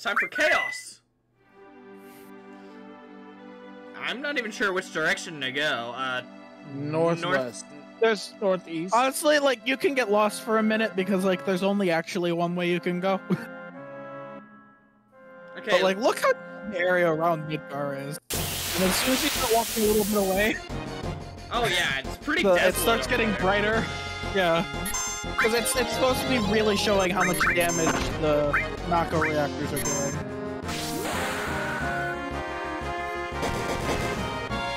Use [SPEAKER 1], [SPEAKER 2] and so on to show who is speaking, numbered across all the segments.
[SPEAKER 1] it's time for chaos. I'm not even sure which direction to go. Uh,
[SPEAKER 2] Northwest.
[SPEAKER 3] There's
[SPEAKER 2] Northeast.
[SPEAKER 3] honestly like you can get lost for a minute because like there's only actually one way you can go.
[SPEAKER 1] okay.
[SPEAKER 3] But like look how the area around Midgar is. And as soon as you start walking a little bit away,
[SPEAKER 1] oh yeah, it's pretty.
[SPEAKER 3] the, it starts
[SPEAKER 1] over
[SPEAKER 3] getting
[SPEAKER 1] there.
[SPEAKER 3] brighter. Yeah. Because it's it's supposed to be really showing how much damage the Mako reactors are doing.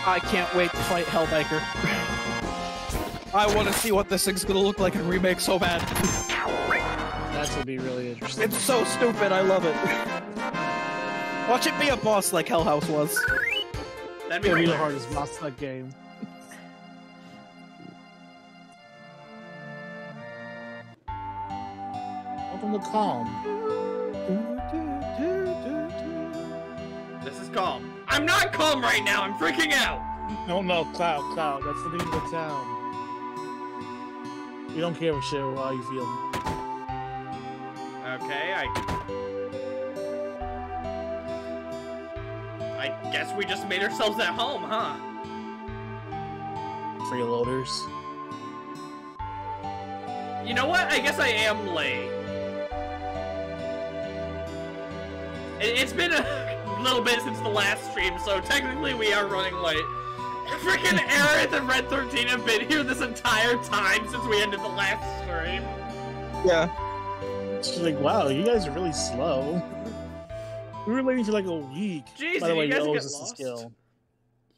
[SPEAKER 3] I can't wait to fight Hellbiker. I want to see what this thing's gonna look like in remake so bad.
[SPEAKER 2] That would be really interesting.
[SPEAKER 3] It's so stupid. I love it. Watch it be a boss like Hell House was.
[SPEAKER 1] That'd be
[SPEAKER 2] gonna be the
[SPEAKER 1] hilarious.
[SPEAKER 2] hardest boss in that game. To Kalm.
[SPEAKER 1] This is Kalm. I'm not calm right now. I'm freaking out.
[SPEAKER 2] No, no, Cloud, Cloud. That's the name of the town. You don't care for shit how you feel.
[SPEAKER 1] Okay, I. I guess we just made ourselves at home, huh?
[SPEAKER 2] Freeloaders.
[SPEAKER 1] You know what? I guess I am late. It, it's been a little bit since the last stream, so technically we are running late. Freaking Aerith and Red 13 have been here this entire time since we ended the last stream.
[SPEAKER 3] Yeah.
[SPEAKER 2] She's like, wow, you guys are really slow. We were waiting for like a week.
[SPEAKER 1] Jeez,
[SPEAKER 2] By the way,
[SPEAKER 1] you guys
[SPEAKER 2] you owe
[SPEAKER 1] get lost?
[SPEAKER 2] skill.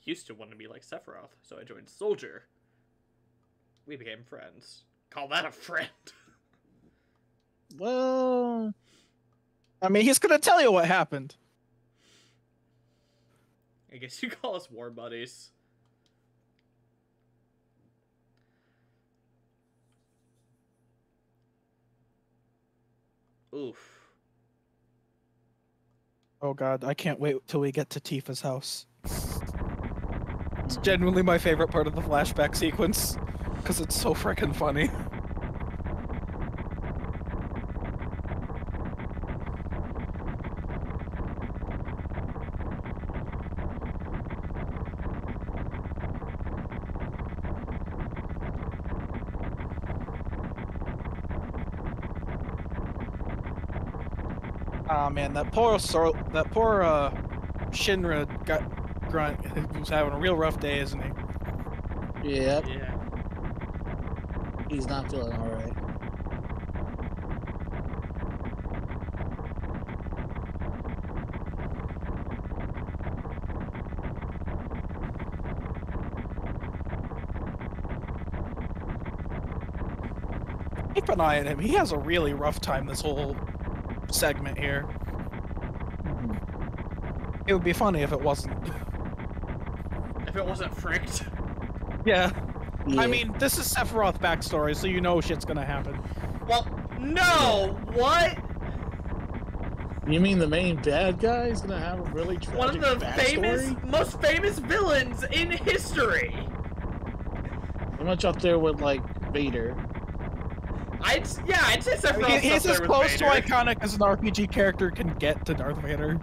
[SPEAKER 1] Used to want to be like Sephiroth, so I joined Soldier. We became friends. Call that a friend.
[SPEAKER 2] Well,
[SPEAKER 3] I mean, he's gonna tell you what happened.
[SPEAKER 1] I guess you call us war buddies. Oof.
[SPEAKER 3] Oh god, I can't wait till we get to Tifa's house. It's genuinely my favorite part of the flashback sequence because it's so freaking funny. Ah man, that poor Sor- that poor uh, Shinra got grunt who's having a real rough day, isn't he?
[SPEAKER 2] yep,
[SPEAKER 1] Yeah.
[SPEAKER 2] he's not feeling alright.
[SPEAKER 3] Keep an eye on him. He has a really rough time this whole segment here. It would be funny if it wasn't.
[SPEAKER 1] If it wasn't fricked.
[SPEAKER 3] Yeah. I mean, this is Sephiroth backstory, so you know shit's gonna happen.
[SPEAKER 1] Well, no! What?
[SPEAKER 2] you mean the main bad guy is gonna have a really tragic
[SPEAKER 1] One of the
[SPEAKER 2] backstory?
[SPEAKER 1] famous, most famous villains in history!
[SPEAKER 2] Pretty much up there with like Vader.
[SPEAKER 1] I'd, yeah, I'd say
[SPEAKER 3] I mean,
[SPEAKER 1] Sephiroth's
[SPEAKER 3] he-
[SPEAKER 1] up
[SPEAKER 3] he's
[SPEAKER 1] there
[SPEAKER 3] as
[SPEAKER 1] with
[SPEAKER 3] close to iconic as an RPG character can get to Darth Vader.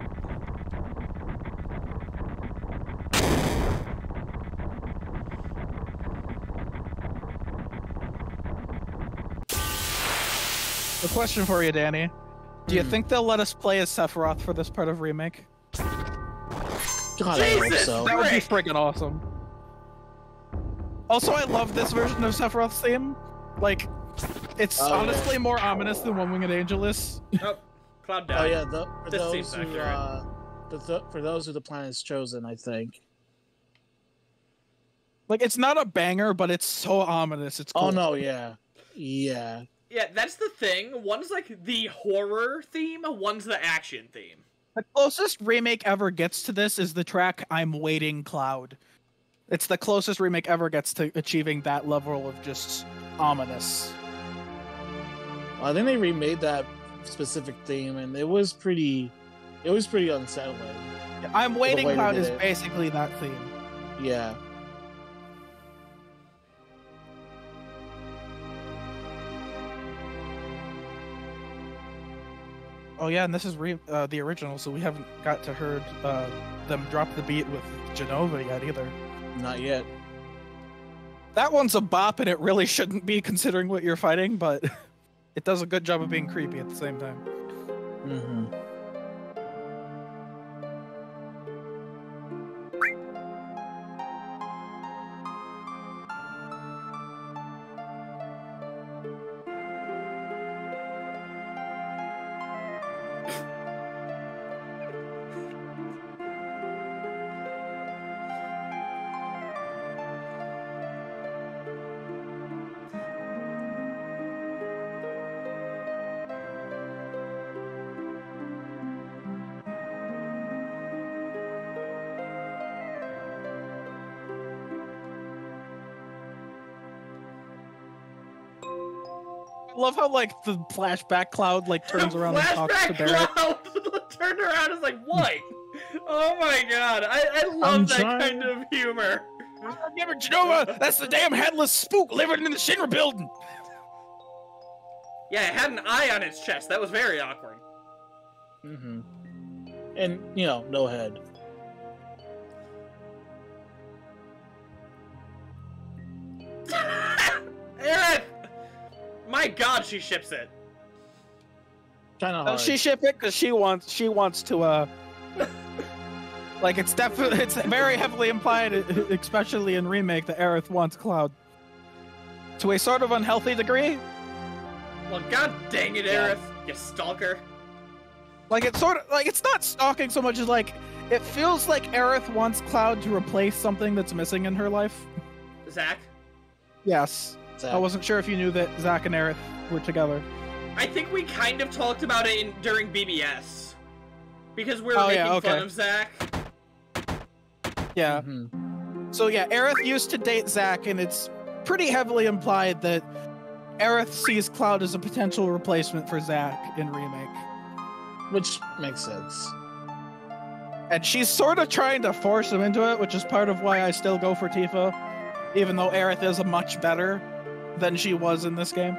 [SPEAKER 3] A question for you, Danny. Do you
[SPEAKER 2] Hmm.
[SPEAKER 3] think they'll let us play as Sephiroth for this part of remake?
[SPEAKER 2] God, I hope
[SPEAKER 1] Jesus!
[SPEAKER 2] so.
[SPEAKER 3] That would be freaking awesome. Also, I love this version of Sephiroth's theme. Like, it's
[SPEAKER 2] Oh, yeah.
[SPEAKER 3] honestly more ominous than One Winged Angel is.
[SPEAKER 1] Oh, Cloud
[SPEAKER 2] Oh yeah, the, for
[SPEAKER 1] This
[SPEAKER 2] those who, uh, the, th- for those who the planet's chosen, I think.
[SPEAKER 3] Like, it's not a banger, but it's so ominous. It's cool.
[SPEAKER 2] Oh no, yeah, yeah.
[SPEAKER 1] Yeah, that's the thing. One's like the horror theme, one's the action theme.
[SPEAKER 3] The closest remake ever gets to this is the track "I'm Waiting Cloud." It's the closest remake ever gets to achieving that level of just ominous.
[SPEAKER 2] I think they remade that specific theme, and it was pretty, it was pretty unsettling.
[SPEAKER 3] "I'm Waiting Cloud" is
[SPEAKER 2] it.
[SPEAKER 3] basically that theme.
[SPEAKER 2] Yeah.
[SPEAKER 3] Oh yeah, and this is re- uh, the original, so we haven't got to heard uh, them drop the beat with Jenova yet either.
[SPEAKER 2] Not yet.
[SPEAKER 3] That one's a bop, and it really shouldn't be considering what you're fighting, but it does a good job of being creepy at the same time.
[SPEAKER 2] Mm-hmm.
[SPEAKER 3] Love how like the flashback cloud like turns around and talks to
[SPEAKER 1] Flashback
[SPEAKER 3] Barret.
[SPEAKER 1] Cloud turned around and is like, what? oh my god, I, I love
[SPEAKER 2] I'm
[SPEAKER 1] that
[SPEAKER 2] trying-
[SPEAKER 1] kind of humor.
[SPEAKER 3] Damn it, Jenova! That's the damn headless spook living in the Shinra building.
[SPEAKER 1] Yeah, it had an eye on its chest. That was very awkward.
[SPEAKER 2] Mm-hmm. And you know, no head.
[SPEAKER 1] Aerith! My god, she ships it.
[SPEAKER 2] Kind of hard.
[SPEAKER 3] she ship it because she wants she wants to uh like it's definitely it's very heavily implied especially in remake that Aerith wants Cloud to a sort of unhealthy degree
[SPEAKER 1] Well, god dang it,
[SPEAKER 2] Yeah.
[SPEAKER 1] Aerith, you stalker.
[SPEAKER 3] like it's sort of like it's not stalking so much as like it feels like Aerith wants Cloud to replace something that's missing in her life
[SPEAKER 1] Zack,
[SPEAKER 3] yes
[SPEAKER 2] Zack.
[SPEAKER 3] I wasn't sure if you knew that Zack and Aerith were together
[SPEAKER 1] I think we kind of talked about it in, during BBS. Because we are
[SPEAKER 3] Oh,
[SPEAKER 1] making
[SPEAKER 3] yeah,
[SPEAKER 1] fun of Zack.
[SPEAKER 3] yeah
[SPEAKER 2] Mhm.
[SPEAKER 3] So yeah, Aerith used to date Zack, and it's pretty heavily implied that Aerith sees Cloud as a potential replacement for Zack in remake.
[SPEAKER 2] Which makes sense.
[SPEAKER 3] And she's sort of trying to force him into it, which is part of why I still go for Tifa, even though Aerith is a much better than she was in this game.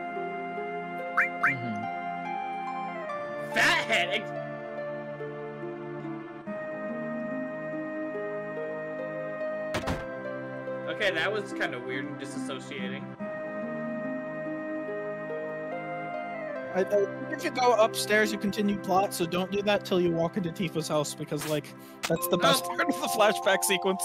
[SPEAKER 2] Mm-hmm.
[SPEAKER 1] Fathead! Okay, that was kind of weird and disassociating.
[SPEAKER 3] I, I think if you go upstairs, you continue plot, so don't do that till you walk into Tifa's house because, like, that's the best
[SPEAKER 1] Oh.
[SPEAKER 3] part of the flashback sequence.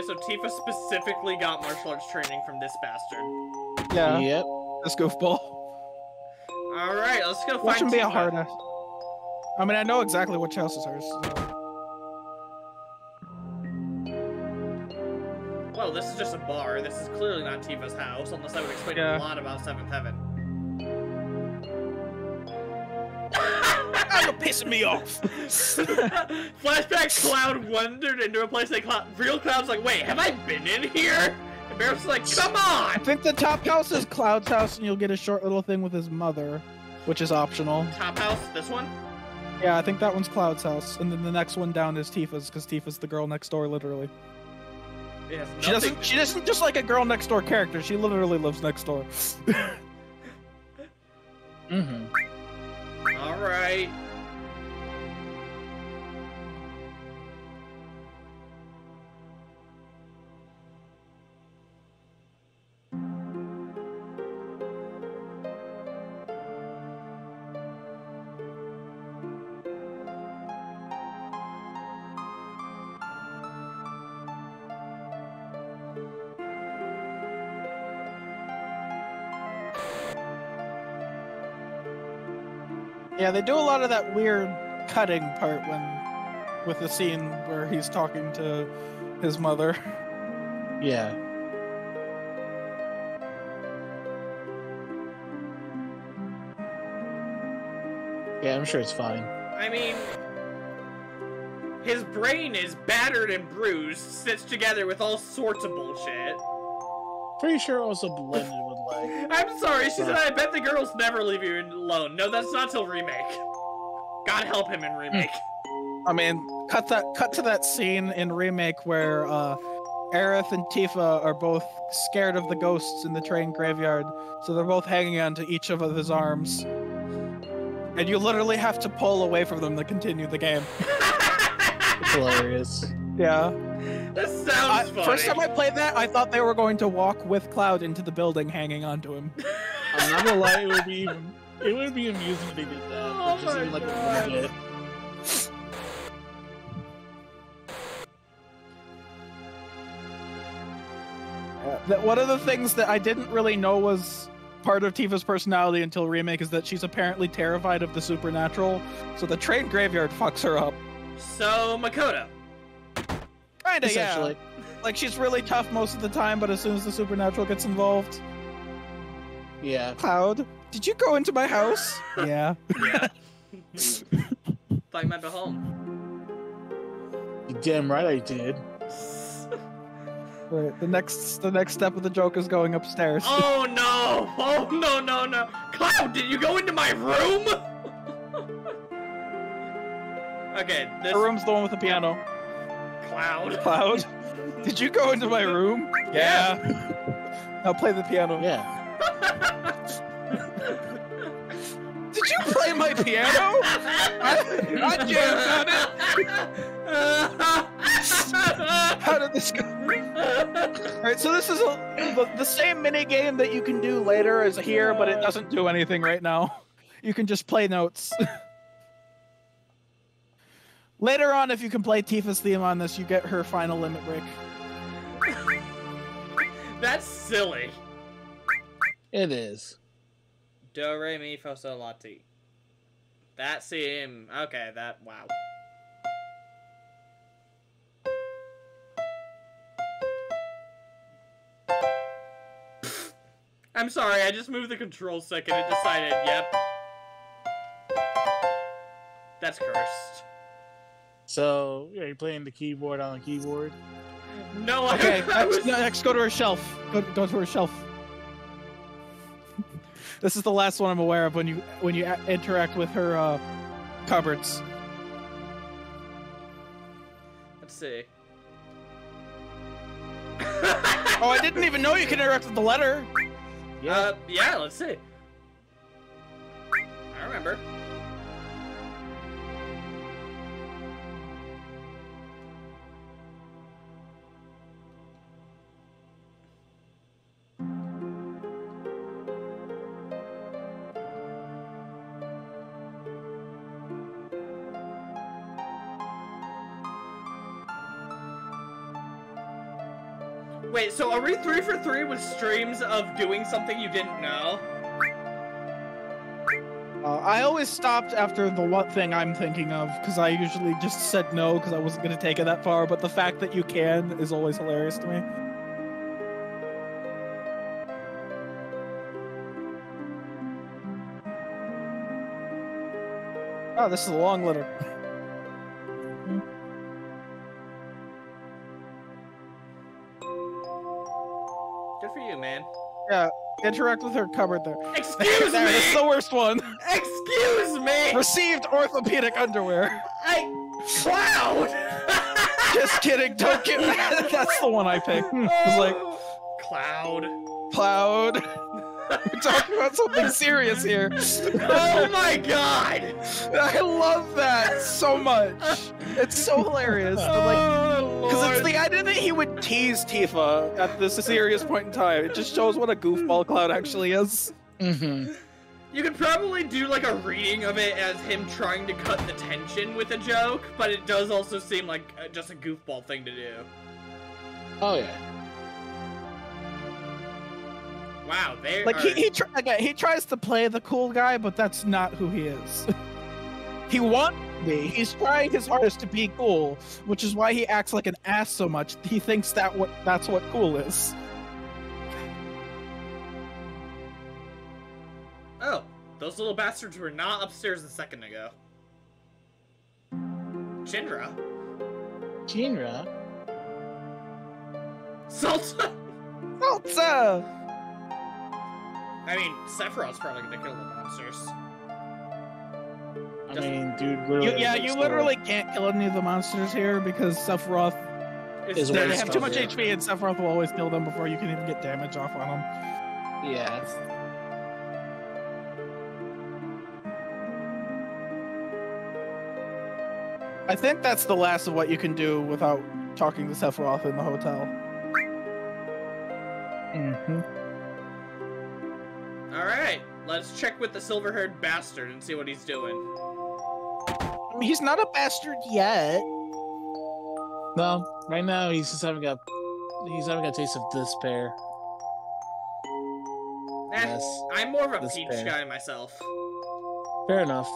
[SPEAKER 1] Okay, so Tifa specifically got martial arts training from this bastard.
[SPEAKER 3] Yeah,
[SPEAKER 2] Yep.
[SPEAKER 3] Let's go ball.
[SPEAKER 1] Alright, let's go
[SPEAKER 3] Watch
[SPEAKER 1] find
[SPEAKER 3] him be a hard ass. I mean, I know exactly which house is hers. so-
[SPEAKER 1] Well, this is just a bar. This is clearly not Tifa's house, unless I would explain
[SPEAKER 3] Yeah.
[SPEAKER 1] a lot about Seventh Heaven.
[SPEAKER 3] Pissing me off.
[SPEAKER 1] Flashback Cloud wandered into a place they cloud. Real Cloud's like, wait, have I been in here? And Barret's like, come on.
[SPEAKER 3] I think the top house is Cloud's house, and you'll get a short little thing with his mother, which is optional.
[SPEAKER 1] Top house, this one?
[SPEAKER 3] Yeah, I think that one's Cloud's house, and then the next one down is Tifa's, because Tifa's the girl next door, literally.
[SPEAKER 1] It has
[SPEAKER 3] She doesn't. She doesn't just like a girl next door character. She literally lives next door.
[SPEAKER 2] Mm-hmm.
[SPEAKER 1] Alright.
[SPEAKER 3] Yeah, they do a lot of that weird cutting part when, with the scene where he's talking to his mother.
[SPEAKER 2] Yeah. Yeah, I'm sure it's fine.
[SPEAKER 1] I mean, his brain is battered and bruised, stitched together with all sorts of bullshit.
[SPEAKER 2] Pretty sure it also blended with.
[SPEAKER 1] I'm sorry, she said, I bet the girls never leave you alone. No, that's not till remake. God help him in remake.
[SPEAKER 3] I mean, cut that cut to that scene in remake where uh, Aerith and Tifa are both scared of the ghosts in the train graveyard, so they're both hanging onto each of his arms. And you literally have to pull away from them to continue the game.
[SPEAKER 2] It's hilarious.
[SPEAKER 3] Yeah.
[SPEAKER 1] That sounds
[SPEAKER 3] I,
[SPEAKER 1] funny.
[SPEAKER 3] first time I played that, I thought they were going to walk with Cloud into the building, hanging onto him.
[SPEAKER 2] I'm not gonna lie, it would be even, it would be amusing if they did that.
[SPEAKER 1] Oh
[SPEAKER 2] just
[SPEAKER 1] my
[SPEAKER 2] even like
[SPEAKER 1] God.
[SPEAKER 2] a little.
[SPEAKER 3] That one of the things that I didn't really know was part of Tifa's personality until remake is that she's apparently terrified of the supernatural. So the train graveyard fucks her up.
[SPEAKER 1] So Makoto.
[SPEAKER 3] Kinda,
[SPEAKER 2] Essentially.
[SPEAKER 3] yeah. Like she's really tough most of the time, but as soon as the supernatural gets involved,
[SPEAKER 2] Yeah.
[SPEAKER 3] Cloud, did you go into my house? yeah.
[SPEAKER 1] Yeah. Thought you meant to home.
[SPEAKER 2] You damn right I did.
[SPEAKER 3] Right. The next, the next step of the joke is going upstairs.
[SPEAKER 1] Oh no! Oh no no no! Cloud, did you go into my room? okay, this
[SPEAKER 3] The room's the one with the piano.
[SPEAKER 1] Cloud.
[SPEAKER 3] Cloud, did you go into my room? Yeah. now play the piano.
[SPEAKER 2] Yeah.
[SPEAKER 3] Did you play my piano? I, I jammed on it. How did this go? Alright, so this is a, the, the same mini game that you can do later as here, but it doesn't do anything right now. You can just play notes. Later on, if you can play Tifa's theme on this, you get her final limit break.
[SPEAKER 1] That's silly.
[SPEAKER 2] It is.
[SPEAKER 1] Do re mi fa sol la ti. That seem okay. That wow. I'm sorry. I just moved the control stick and it decided. Yep. That's cursed.
[SPEAKER 2] So, are you playing the keyboard on the keyboard?
[SPEAKER 1] No, I-
[SPEAKER 3] Okay,
[SPEAKER 1] I,
[SPEAKER 3] next,
[SPEAKER 1] was.
[SPEAKER 3] next go to her shelf. Go, go to her shelf. this is the last one I'm aware of when you when you a- interact with her uh, cupboards.
[SPEAKER 1] Let's see.
[SPEAKER 3] Oh, I didn't even know you could interact with the letter.
[SPEAKER 2] Yeah.
[SPEAKER 1] Uh, yeah, let's see. So are we three for three with streams of doing something you didn't know?
[SPEAKER 3] Uh, I always stopped after the one thing I'm thinking of because I usually just said no because I wasn't going to take it that far. But the fact that you can is always hilarious to me. Oh, this is a long letter.
[SPEAKER 1] Good for you, man.
[SPEAKER 3] Interact with her cupboard there.
[SPEAKER 1] Excuse
[SPEAKER 3] there, this is the worst one.
[SPEAKER 1] Excuse me!
[SPEAKER 3] Received orthopedic underwear.
[SPEAKER 1] I... Cloud!
[SPEAKER 3] Just kidding. Don't get mad. That's the one I picked. Hmm. It's like
[SPEAKER 1] Cloud.
[SPEAKER 3] cloud. We're talking about something serious here.
[SPEAKER 1] Oh my god!
[SPEAKER 3] I love that so much. It's so hilarious. But like,
[SPEAKER 1] oh,
[SPEAKER 3] because it's
[SPEAKER 1] Lord.
[SPEAKER 3] the idea that he would tease Tifa at this serious point in time. It just shows what a goofball Cloud actually is.
[SPEAKER 2] Mm-hmm.
[SPEAKER 1] You could probably do like a reading of it as him trying to cut the tension with a joke, but it does also seem like uh, just a goofball thing to do.
[SPEAKER 2] Oh yeah.
[SPEAKER 1] Wow, they
[SPEAKER 3] Like
[SPEAKER 1] are...
[SPEAKER 3] he he, tr- again, he tries to play the cool guy, but that's not who he is. he wants to be. He's trying his hardest to be cool, which is why he acts like an ass so much. He thinks that what that's what cool is.
[SPEAKER 1] Oh, those little bastards were not upstairs a second ago. Chandra?
[SPEAKER 2] Jinra.
[SPEAKER 1] Salsa?
[SPEAKER 3] Salsa!
[SPEAKER 1] I mean, Sephiroth's probably gonna kill the monsters.
[SPEAKER 2] I mean, dude,
[SPEAKER 3] You,
[SPEAKER 2] literally.
[SPEAKER 3] yeah,
[SPEAKER 2] like,
[SPEAKER 3] you
[SPEAKER 2] story.
[SPEAKER 3] literally can't kill any of the monsters here because Sephiroth
[SPEAKER 2] Is
[SPEAKER 3] They have too much
[SPEAKER 2] called.
[SPEAKER 3] HP, and Sephiroth will always kill them before you can even get damage off on them.
[SPEAKER 2] Yeah.
[SPEAKER 3] I think that's the last of what you can do without talking to Sephiroth in the hotel.
[SPEAKER 2] Mm-hmm.
[SPEAKER 1] All right, let's check with the silver-haired bastard and see what he's doing.
[SPEAKER 3] I mean, he's not a bastard yet.
[SPEAKER 2] No, right now he's just having a he's having a taste of despair.
[SPEAKER 1] Eh,
[SPEAKER 2] Yes.
[SPEAKER 1] I'm more of a
[SPEAKER 2] Despair.
[SPEAKER 1] peach guy myself.
[SPEAKER 2] Fair enough.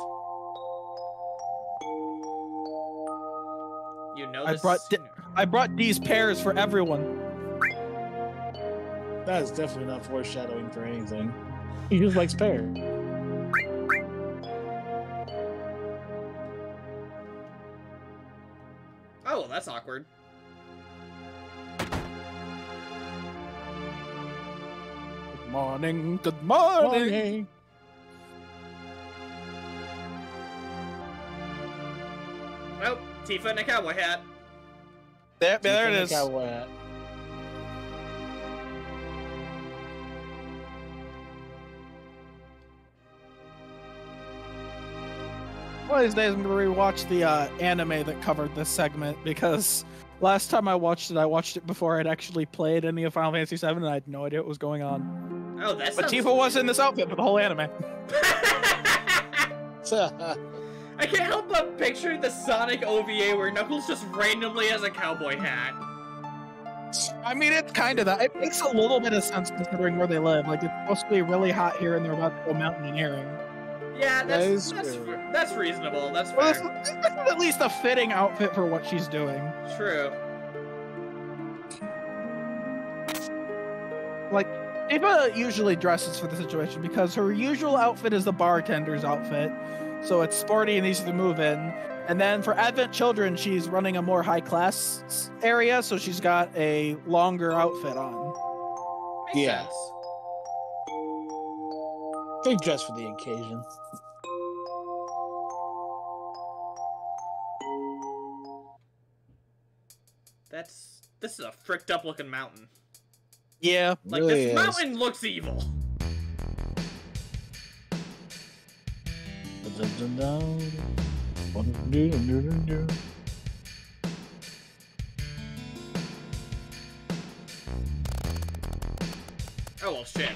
[SPEAKER 1] You know
[SPEAKER 3] I brought di- I brought these pears for everyone.
[SPEAKER 2] That is definitely not foreshadowing for anything. He just likes pear.
[SPEAKER 1] Awkward.
[SPEAKER 3] Good morning, good morning.
[SPEAKER 1] Oh, Tifa in a cowboy hat.
[SPEAKER 3] There, there it
[SPEAKER 2] Look
[SPEAKER 3] is. One of these days, I'm gonna rewatch the uh, anime that covered this segment because last time I watched it, I watched it before I'd actually played any of Final Fantasy VII, and I had no idea what was going on.
[SPEAKER 1] Oh, that's.
[SPEAKER 3] But Tifa was in this outfit for the whole anime.
[SPEAKER 1] I can't help but picture the Sonic OVA where Knuckles just randomly has a cowboy hat.
[SPEAKER 3] I mean, it's kind of that. It makes a little bit of sense considering where they live. Like, it's supposed to be really hot here, and they're about to go mountaineering.
[SPEAKER 1] Yeah, that's
[SPEAKER 2] is
[SPEAKER 1] that's,
[SPEAKER 2] true.
[SPEAKER 1] that's reasonable. That's
[SPEAKER 3] Well,
[SPEAKER 1] fair.
[SPEAKER 3] this, this is at least a fitting outfit for what she's doing.
[SPEAKER 1] True.
[SPEAKER 3] Like, Ava usually dresses for the situation because her usual outfit is the bartender's outfit, so it's sporty and easy to move in. And then for Advent Children, she's running a more high class area, so she's got a longer outfit on.
[SPEAKER 1] Makes
[SPEAKER 2] Yeah.
[SPEAKER 1] sense.
[SPEAKER 2] They dress for the occasion.
[SPEAKER 1] That's this is a fricked up looking mountain.
[SPEAKER 3] Yeah.
[SPEAKER 1] Like
[SPEAKER 2] Really
[SPEAKER 1] this
[SPEAKER 2] is.
[SPEAKER 1] mountain looks evil. Oh well, shit.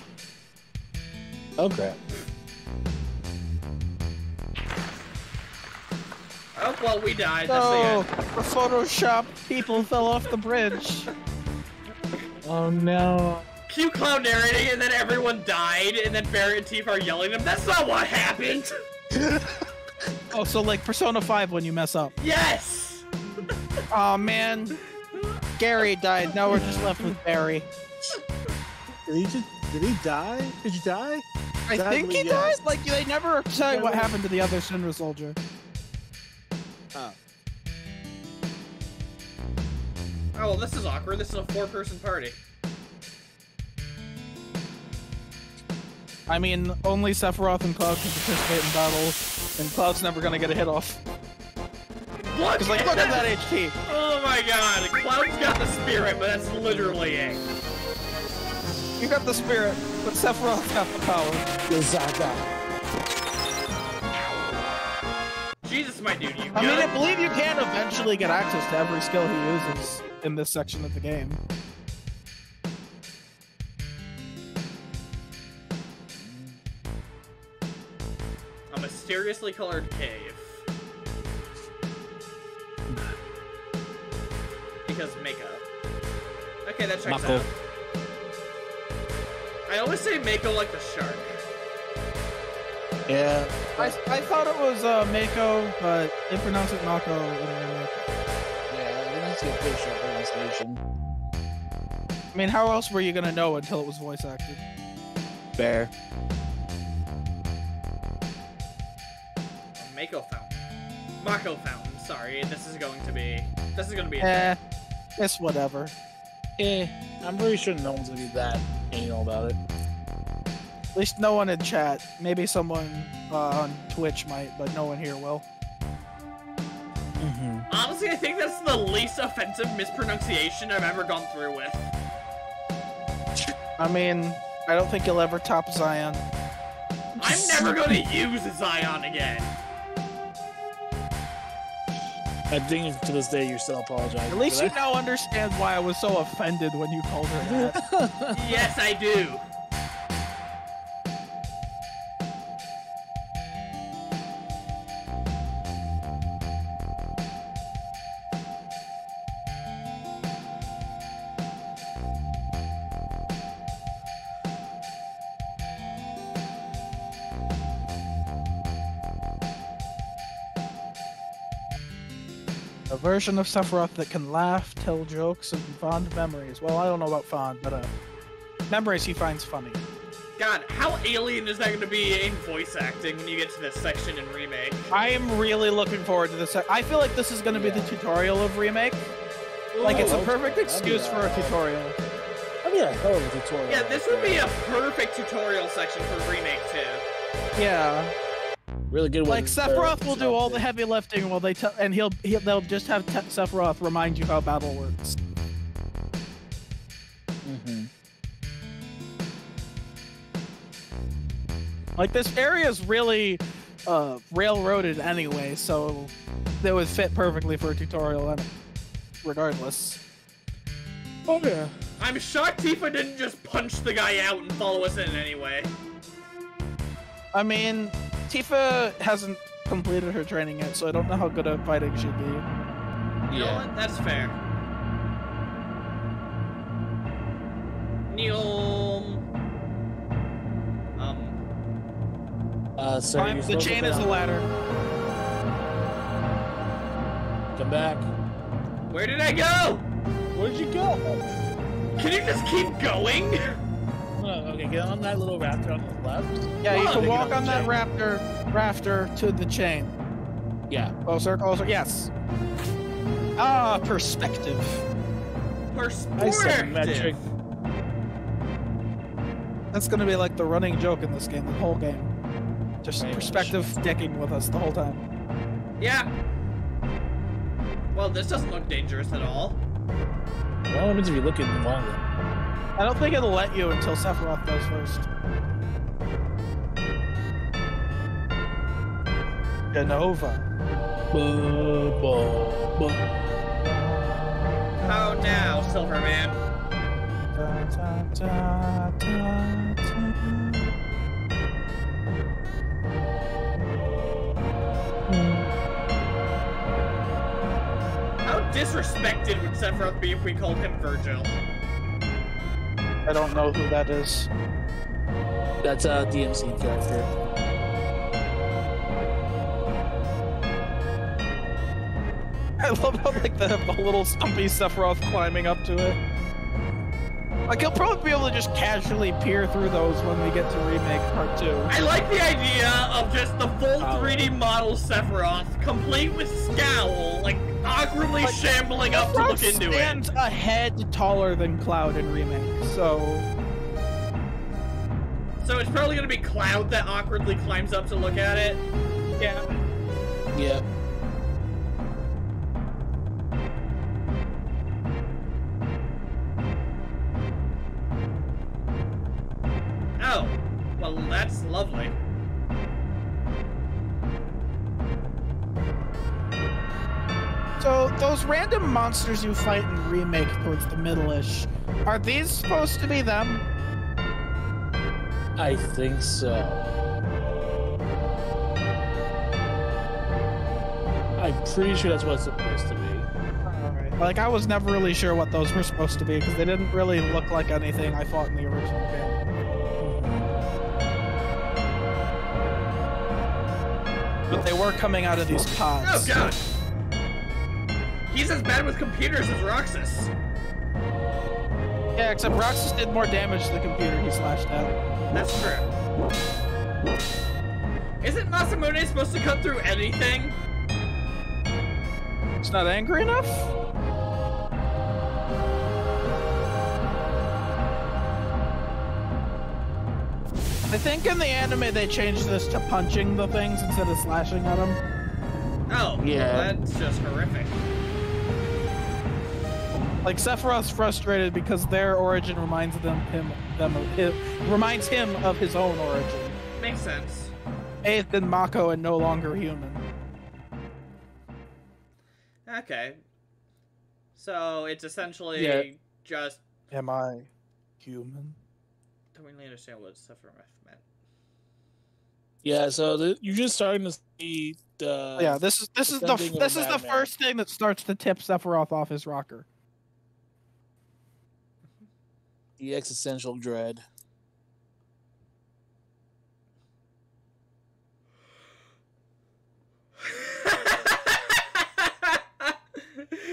[SPEAKER 2] Oh crap.
[SPEAKER 1] Oh well, we died. That's
[SPEAKER 3] Oh,
[SPEAKER 1] the end.
[SPEAKER 3] Photoshop people fell off the bridge.
[SPEAKER 2] Oh no.
[SPEAKER 1] Cute clown narrating, and then everyone died, and then Barry and Tifa are yelling at him. That's not what happened.
[SPEAKER 3] Oh, so like Persona 5 when you mess up.
[SPEAKER 1] Yes.
[SPEAKER 3] Oh man. Gary died. Now we're just left with Barry.
[SPEAKER 2] Did he just did he die? Did you die?
[SPEAKER 3] I
[SPEAKER 2] Sadly,
[SPEAKER 3] think he
[SPEAKER 2] yes.
[SPEAKER 3] died. Like they never tell you what happened to the other Shinra soldier.
[SPEAKER 2] Oh.
[SPEAKER 1] Oh well, this is awkward. This is a four-person party.
[SPEAKER 3] I mean, only Sephiroth and Cloud can participate in battle, and Cloud's never gonna get a hit off.
[SPEAKER 1] Look!
[SPEAKER 3] Cause like, look at that HP.
[SPEAKER 1] Oh my god, Cloud's got the spirit, but that's literally it.
[SPEAKER 3] You got the spirit, but Sephiroth's got the power.
[SPEAKER 2] The Zaga.
[SPEAKER 1] Jesus, my dude, you
[SPEAKER 3] I mean, I believe you can eventually get access to every skill he uses in this section of the game.
[SPEAKER 1] A mysteriously colored cave. Because makeup. Okay, that checks
[SPEAKER 2] Mako.
[SPEAKER 1] out. I always say Mako like the shark.
[SPEAKER 2] Yeah.
[SPEAKER 3] I, I thought it was uh, Mako, but they pronounce it Mako in the remake.
[SPEAKER 2] Yeah, they need to get facial pronunciation.
[SPEAKER 3] I mean, how else were you gonna know until it was voice acted?
[SPEAKER 2] Bear.
[SPEAKER 1] Mako fountain. Mako fountain, sorry. This is going to be... This is going to be... A
[SPEAKER 3] Eh, it's whatever.
[SPEAKER 2] Eh, I'm pretty sure no one's gonna be that anal about it.
[SPEAKER 3] At least no one in chat. Maybe someone uh, on Twitch might, but no one here will.
[SPEAKER 2] hmm
[SPEAKER 1] Honestly, I think that's the least offensive mispronunciation I've ever gone through with.
[SPEAKER 3] I mean, I don't think you'll ever top Zion.
[SPEAKER 1] I'm never going to use Zion again.
[SPEAKER 2] I think to this day you're still apologizing.
[SPEAKER 3] At least you now understand why I was so offended when you called her that.
[SPEAKER 1] yes, I do.
[SPEAKER 3] Version of Sephiroth that can laugh, tell jokes, and fond memories. Well, I don't know about fond, but uh, memories he finds funny.
[SPEAKER 1] God, how alien is that going to be in voice acting when you get to this section in Remake?
[SPEAKER 3] I am really looking forward to this. I feel like this is going to be the tutorial of remake. Like it's a perfect
[SPEAKER 2] That'd
[SPEAKER 3] excuse for a tutorial.
[SPEAKER 2] I mean, a hell of a tutorial.
[SPEAKER 1] Yeah, this would be a perfect tutorial section for Remake too.
[SPEAKER 3] Yeah,
[SPEAKER 2] really good. one.
[SPEAKER 3] like
[SPEAKER 2] with
[SPEAKER 3] Sephiroth will do all the heavy lifting while they tell, and he'll, he'll they'll just have te- Sephiroth remind you how battle works.
[SPEAKER 2] Mhm.
[SPEAKER 3] Like this area is really uh, railroaded anyway, so that would fit perfectly for a tutorial, and regardless.
[SPEAKER 2] Oh yeah.
[SPEAKER 1] I'm shocked Tifa didn't just punch the guy out and follow us in anyway.
[SPEAKER 3] I mean, Tifa hasn't completed her training yet, so I don't know how good at fighting she'd be.
[SPEAKER 1] You know
[SPEAKER 2] Yeah.
[SPEAKER 1] what? That's fair. Neil. Um.
[SPEAKER 2] Uh, so
[SPEAKER 3] Climb
[SPEAKER 2] you're
[SPEAKER 3] the chain is the ladder.
[SPEAKER 2] Come back.
[SPEAKER 1] Where did I go?
[SPEAKER 2] Where'd you go?
[SPEAKER 1] Can you just keep going?
[SPEAKER 2] No, okay, get on that little raptor on the left.
[SPEAKER 3] Yeah, you
[SPEAKER 1] Oh,
[SPEAKER 3] can walk on
[SPEAKER 2] on
[SPEAKER 3] that
[SPEAKER 2] chain.
[SPEAKER 3] raptor rafter to the chain.
[SPEAKER 2] Yeah.
[SPEAKER 3] Closer, closer. Yes. Ah, perspective.
[SPEAKER 2] Nice
[SPEAKER 1] Perspective.
[SPEAKER 2] metric.
[SPEAKER 3] That's gonna be like the running joke in this game, the whole game. Just
[SPEAKER 2] Pretty much.
[SPEAKER 3] perspective sticking with us the whole time.
[SPEAKER 1] Yeah. Well, this doesn't look dangerous at all.
[SPEAKER 2] What happens if you look in the longer?
[SPEAKER 3] I don't think it'll let you until Sephiroth goes first.
[SPEAKER 2] Jenova. Oh,
[SPEAKER 1] How now, Silverman?
[SPEAKER 3] Da, da, da.
[SPEAKER 1] How disrespected would Sephiroth be if we called him Virgil?
[SPEAKER 3] I don't know who that is.
[SPEAKER 2] That's uh, a DMC character.
[SPEAKER 3] I love how like the, the little stumpy Sephiroth climbing up to it. Like he'll probably be able to just casually peer through those when we get to remake part two.
[SPEAKER 1] I like the idea of just the full
[SPEAKER 2] Oh.
[SPEAKER 1] 3D model Sephiroth, complete with scowl, like awkwardly
[SPEAKER 3] Like,
[SPEAKER 1] shambling up to look
[SPEAKER 3] Sephiroth
[SPEAKER 1] into it.
[SPEAKER 3] stands a head taller than Cloud in remake, so
[SPEAKER 1] So it's probably gonna be Cloud that awkwardly climbs up to look at it.
[SPEAKER 3] yeah.
[SPEAKER 2] Yep.
[SPEAKER 1] Oh, well that's lovely.
[SPEAKER 3] So those random monsters you fight in remake towards the middle-ish, are these supposed to be them?
[SPEAKER 2] I think so. I'm pretty sure that's what it's supposed to be.
[SPEAKER 3] Like I was never really sure what those were supposed to be because they didn't really look like anything I fought in the original game. But they were coming out of these
[SPEAKER 1] Oh
[SPEAKER 3] pods.
[SPEAKER 1] god! He's as bad with computers as Roxas.
[SPEAKER 3] Yeah, except Roxas did more damage to the computer he slashed out.
[SPEAKER 1] That's true. Isn't Masamune supposed to cut through anything?
[SPEAKER 3] It's not angry enough? I think in the anime they changed this to punching the things instead of slashing at them.
[SPEAKER 1] Oh,
[SPEAKER 2] Yeah.
[SPEAKER 1] that's just horrific.
[SPEAKER 3] Like Sephiroth's frustrated because their origin reminds them him them of him, reminds him of his own origin.
[SPEAKER 1] Makes sense.
[SPEAKER 3] Bathed in Mako and no longer human.
[SPEAKER 1] Okay. So it's essentially
[SPEAKER 2] Yeah.
[SPEAKER 1] just
[SPEAKER 3] Am I human?
[SPEAKER 1] don't really understand what Sephiroth meant.
[SPEAKER 2] Yeah, so the, you're just starting to see the
[SPEAKER 3] yeah, this is this is the this is the first thing that starts to tip Sephiroth off his rocker.
[SPEAKER 2] The existential dread.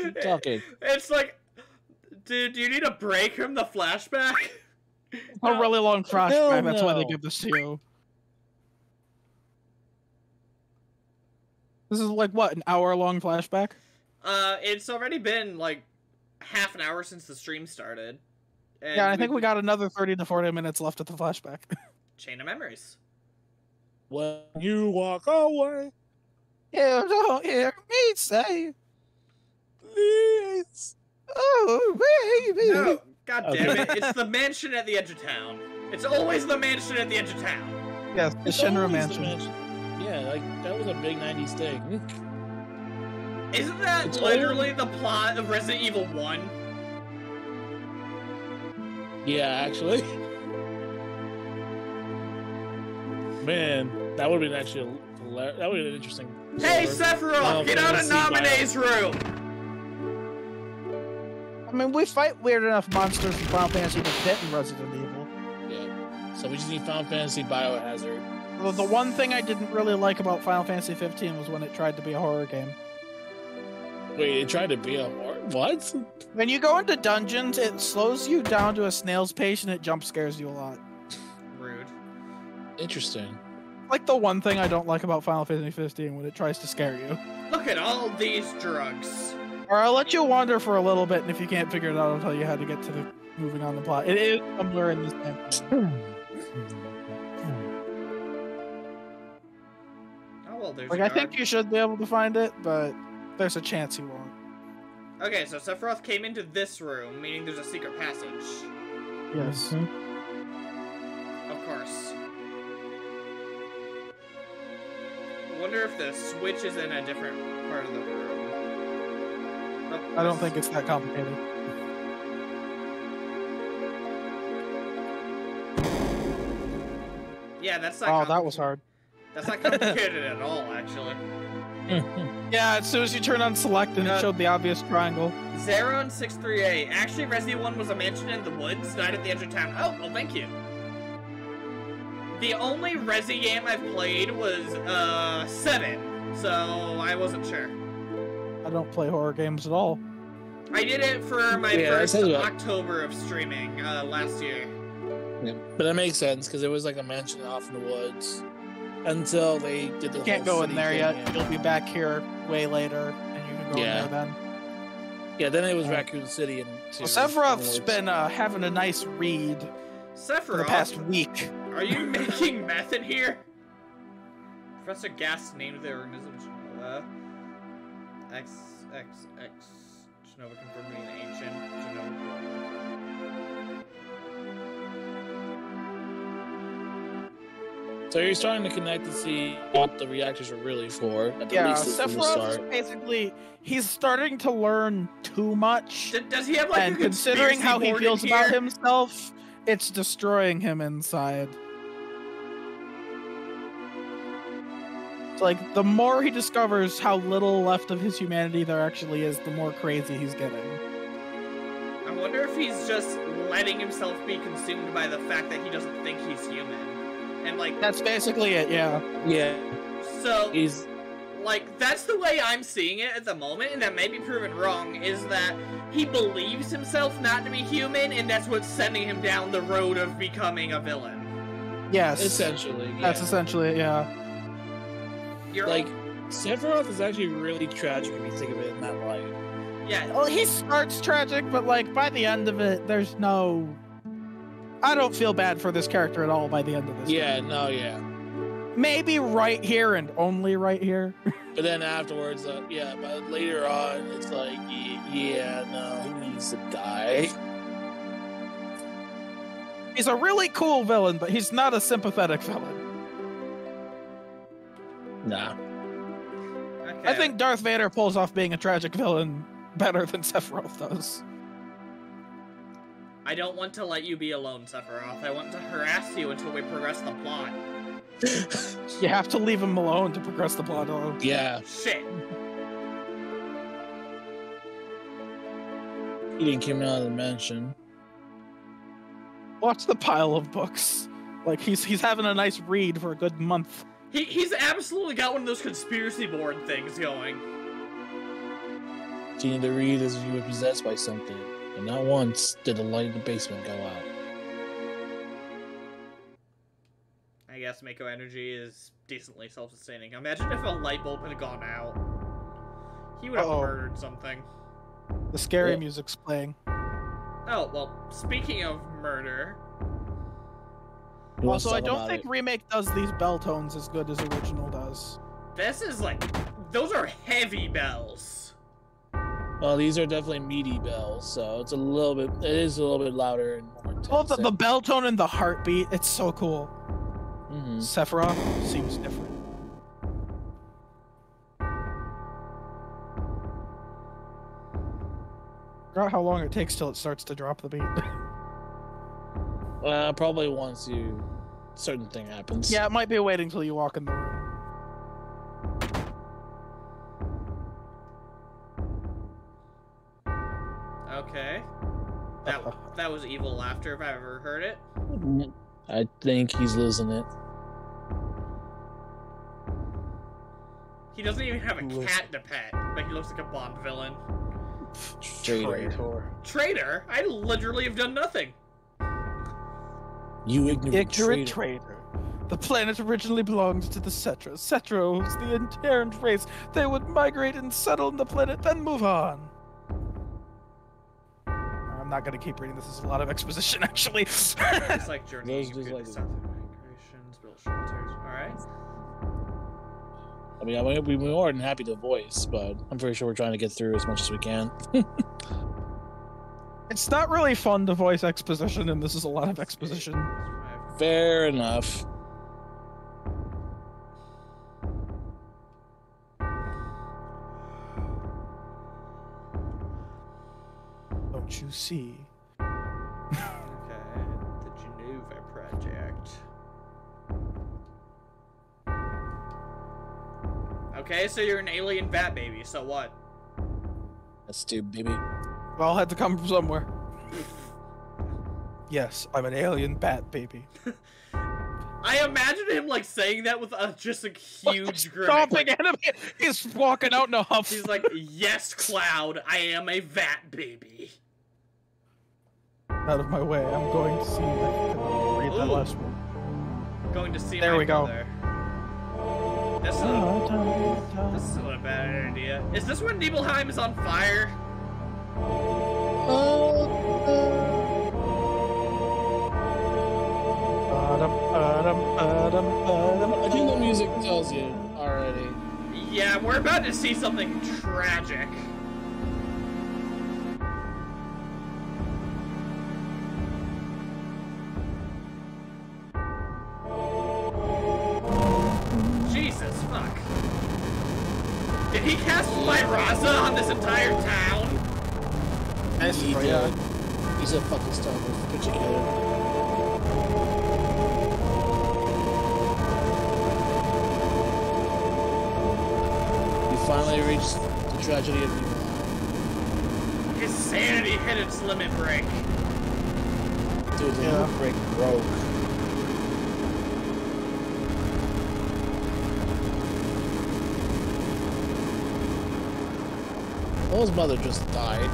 [SPEAKER 2] Keep talking.
[SPEAKER 1] It's like, dude, do you need a break from the flashback?
[SPEAKER 3] A really long
[SPEAKER 2] Hell
[SPEAKER 3] flashback. That's why they give this to you. This is like what an hour long flashback.
[SPEAKER 1] Uh, it's already been like half an hour since the stream started. And
[SPEAKER 3] Yeah, I think
[SPEAKER 1] we've-
[SPEAKER 3] we got another thirty to forty minutes left of the flashback.
[SPEAKER 1] chain of memories.
[SPEAKER 2] When you walk away,
[SPEAKER 3] you don't hear me say,
[SPEAKER 2] please.
[SPEAKER 3] "Oh, baby."
[SPEAKER 1] No, god damn
[SPEAKER 2] Okay.
[SPEAKER 1] it! It's the mansion at the edge of town. It's always the mansion at the edge of town.
[SPEAKER 3] Yes, the
[SPEAKER 2] It's
[SPEAKER 3] Shinra
[SPEAKER 2] always the
[SPEAKER 3] Mansion.
[SPEAKER 2] Yeah, like that was a big '90s thing.
[SPEAKER 1] Isn't that
[SPEAKER 2] It's
[SPEAKER 1] literally the plot of Resident Evil One?
[SPEAKER 2] Yeah, actually. Man, that would have been actually a- that would have been interesting.
[SPEAKER 1] Hey,
[SPEAKER 2] Sort of.
[SPEAKER 1] Sephiroth, get out of
[SPEAKER 2] Fantasy
[SPEAKER 1] Nominee's room!
[SPEAKER 3] I mean, we fight weird enough monsters in Final Fantasy to fit in Resident Evil.
[SPEAKER 2] Yeah. So we just need Final Fantasy Biohazard.
[SPEAKER 3] The, the one thing I didn't really like about Final Fantasy 15 was when it tried to be a horror game.
[SPEAKER 2] Wait, it tried to be a horror. What?
[SPEAKER 3] When you go into dungeons, it slows you down to a snail's pace and it jump scares you a lot.
[SPEAKER 1] Rude.
[SPEAKER 2] Interesting.
[SPEAKER 3] Like the one thing I don't like about Final Fantasy 15 when it tries to scare you.
[SPEAKER 1] Look at all these drugs.
[SPEAKER 3] Or I'll let you wander for a little bit, and if you can't figure it out, I'll tell you how to get to the moving on the plot. It is somewhere in this game.
[SPEAKER 1] Oh well, there's
[SPEAKER 3] Like I think you should be able to find it, but there's a chance you won't.
[SPEAKER 1] Okay, so Sephiroth came into this room, meaning there's a secret passage.
[SPEAKER 3] Yes.
[SPEAKER 1] Of course. Wonder if the switch is in a different part of the room.
[SPEAKER 3] I don't think it's that complicated.
[SPEAKER 1] Yeah, that's not.
[SPEAKER 3] Oh, that was hard.
[SPEAKER 1] That's not complicated at all, actually.
[SPEAKER 3] Yeah, as soon as you turn on select and
[SPEAKER 1] Uh,
[SPEAKER 3] it showed the obvious triangle.
[SPEAKER 1] Zeron six three eight. Actually, Resident One was a mansion in the woods, not at the edge of town. Oh, well, thank you. The only Resi game I've played was uh seven, so I wasn't sure.
[SPEAKER 3] I don't play horror games at all.
[SPEAKER 1] I did it for my
[SPEAKER 2] Yeah,
[SPEAKER 1] first
[SPEAKER 2] sounds about-
[SPEAKER 1] October of streaming uh, last year.
[SPEAKER 2] Yeah. But that makes sense because it was like a mansion off in the woods until they did the.
[SPEAKER 3] Can't
[SPEAKER 2] whole
[SPEAKER 3] go in there yet.
[SPEAKER 2] yeah.
[SPEAKER 3] You'll be back here way later, and you can go
[SPEAKER 2] Yeah.
[SPEAKER 3] in there then.
[SPEAKER 2] Yeah, then it was Raccoon City and.
[SPEAKER 3] Well, Sephiroth's been uh, having a nice read for the past week.
[SPEAKER 1] are you making meth in here? Professor Gast named the organism Jenova. X X X Jenova confirmed to be an ancient
[SPEAKER 2] So you're starting to connect to see what the reactors are really for. At the
[SPEAKER 3] Yeah,
[SPEAKER 2] least
[SPEAKER 3] Sephiroth is basically he's starting to learn too much,
[SPEAKER 1] D- does he have like
[SPEAKER 3] and
[SPEAKER 1] a
[SPEAKER 3] considering how he feels about himself, it's destroying him inside. It's like the more he discovers how little left of his humanity there actually is, the more crazy he's getting.
[SPEAKER 1] I wonder if he's just letting himself be consumed by the fact that he doesn't think he's human. And like
[SPEAKER 3] That's basically it, yeah.
[SPEAKER 2] Yeah,
[SPEAKER 1] so
[SPEAKER 2] he's
[SPEAKER 1] like that's the way I'm seeing it at the moment, and that may be proven wrong, is that he believes himself not to be human, and that's what's sending him down the road of becoming a villain.
[SPEAKER 3] Yes.
[SPEAKER 2] essentially. Yeah.
[SPEAKER 3] That's essentially it, yeah.
[SPEAKER 1] You're
[SPEAKER 2] like Sephiroth is actually really tragic if you think of it in that light.
[SPEAKER 1] yeah,
[SPEAKER 3] Well, he starts tragic, but like by the end of it, there's no. I don't feel bad for this character at all by the end of this.
[SPEAKER 2] Yeah, no, yeah.
[SPEAKER 3] maybe right here and only right here.
[SPEAKER 2] But then afterwards, uh, yeah, but later on, it's like, yeah, no, he needs to die.
[SPEAKER 3] He's a really cool villain, but he's not a sympathetic villain.
[SPEAKER 2] Nah.
[SPEAKER 1] Okay.
[SPEAKER 3] I think Darth Vader pulls off being a tragic villain better than Sephiroth does.
[SPEAKER 1] I don't want to let you be alone, Sephiroth. I want to harass you until we progress the plot.
[SPEAKER 3] You have to leave him alone to progress the plot alone.
[SPEAKER 2] yeah,
[SPEAKER 1] Shit.
[SPEAKER 2] he didn't come out of the mansion.
[SPEAKER 3] Watch the pile of books. Like he's he's having a nice read for a good month.
[SPEAKER 1] He, he's absolutely got one of those conspiracy board things going.
[SPEAKER 2] You need to read as if you were possessed by something. And not once did the light in the basement go out.
[SPEAKER 1] I guess Mako Energy is decently self-sustaining. Imagine if a light bulb had gone out. He would have
[SPEAKER 3] Uh-oh.
[SPEAKER 1] murdered something.
[SPEAKER 3] The scary
[SPEAKER 2] Yeah.
[SPEAKER 3] music's playing.
[SPEAKER 1] Oh, well, speaking of murder,
[SPEAKER 2] Who
[SPEAKER 3] Also, I don't think
[SPEAKER 2] it?
[SPEAKER 3] remake does these bell tones as good as original does.
[SPEAKER 1] this is like... Those are heavy bells.
[SPEAKER 2] Well, these are definitely meaty bells, so it's a little bit. It is a little bit louder and more intense.
[SPEAKER 3] Well, the, the bell tone and the heartbeat, it's so cool.
[SPEAKER 2] Mhm.
[SPEAKER 3] Sephiroth seems different. Forgot how long it takes till it starts to drop the beat.
[SPEAKER 2] Uh, probably once you certain thing happens.
[SPEAKER 3] yeah, it might be waiting till you walk in the room.
[SPEAKER 1] That, that was evil laughter if I ever heard it.
[SPEAKER 2] I think he's losing it.
[SPEAKER 1] He doesn't even have a
[SPEAKER 3] Listen.
[SPEAKER 1] cat to pet, but he looks like a Bond villain.
[SPEAKER 2] Traitor.
[SPEAKER 1] Traitor? I literally have done nothing.
[SPEAKER 2] You ignorant,
[SPEAKER 3] Ignorant
[SPEAKER 2] traitor.
[SPEAKER 3] traitor. The planet originally belonged to the Cetras. Cetra was the inherent race. They would migrate and settle on the planet, then move on. I'm not gonna keep reading this. This is a lot of exposition, actually.
[SPEAKER 1] It's like journey.
[SPEAKER 2] Those just like-
[SPEAKER 1] stop migrations, build shelters. Alright.
[SPEAKER 2] I mean, I mean, we'd be more than happy to voice, but I'm pretty sure we're trying to get through as much as we can.
[SPEAKER 3] it's not really fun to voice exposition, and this is a lot of exposition.
[SPEAKER 2] Fair enough.
[SPEAKER 3] Don't you see?
[SPEAKER 1] Okay, the Jenova Project. Okay, so you're an alien bat baby, so what?
[SPEAKER 2] That's stupid, baby.
[SPEAKER 3] It all had to come from somewhere. Yes, I'm an alien bat baby.
[SPEAKER 1] I imagine him like saying that with a, just a huge grin.
[SPEAKER 3] Stomping enemy. He's walking out in a huff.
[SPEAKER 1] He's like, yes, Cloud, I am a vat baby.
[SPEAKER 3] Out of my way. I'm going to see if I can read that
[SPEAKER 1] Ooh.
[SPEAKER 3] last one.
[SPEAKER 1] Going to see
[SPEAKER 3] There
[SPEAKER 1] my
[SPEAKER 3] we go.
[SPEAKER 1] brother. This is, a, ah, this is not a bad idea. Is this when Nibelheim is on fire?
[SPEAKER 2] I think the music tells you already.
[SPEAKER 1] Yeah, we're about to see something tragic. Cast my Raza on this entire town?
[SPEAKER 2] He
[SPEAKER 3] Oh,
[SPEAKER 2] did.
[SPEAKER 3] yeah.
[SPEAKER 2] He's a fucking star. Put you together. We finally reached the tragedy of Nibelheim.
[SPEAKER 1] His sanity hit its limit break.
[SPEAKER 2] Dude, the
[SPEAKER 3] Yeah.
[SPEAKER 2] limit break broke. Well, his mother just died.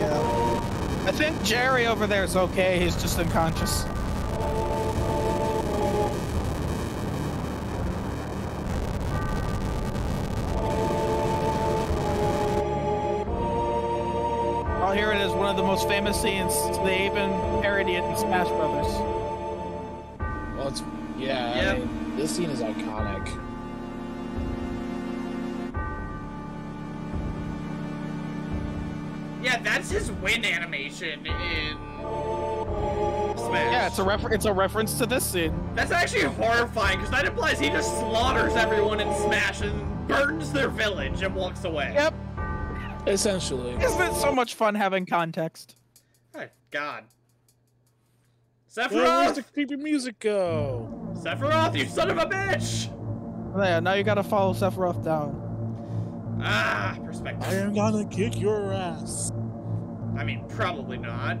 [SPEAKER 3] Yeah. I think Jerry over there is okay. He's just unconscious. Oh, here it is. One of the most famous scenes. They even parody it in Smash Brothers.
[SPEAKER 2] Well, it's Yeah,
[SPEAKER 1] Yeah.
[SPEAKER 2] I mean, this scene is iconic.
[SPEAKER 1] His win animation in Smash.
[SPEAKER 3] Yeah, it's a refer- it's a reference to this scene.
[SPEAKER 1] That's actually horrifying because that implies he just slaughters everyone in Smash and burns their village and walks away.
[SPEAKER 3] Yep.
[SPEAKER 2] Essentially.
[SPEAKER 3] Isn't it so much fun having context?
[SPEAKER 1] Oh, God.
[SPEAKER 2] Where, where's
[SPEAKER 1] Sephiroth!
[SPEAKER 2] the creepy music go?
[SPEAKER 1] Sephiroth, you son of a bitch!
[SPEAKER 3] Yeah, now you gotta follow Sephiroth down.
[SPEAKER 1] Ah, perspective.
[SPEAKER 2] I am gonna kick your ass.
[SPEAKER 1] I mean, probably not.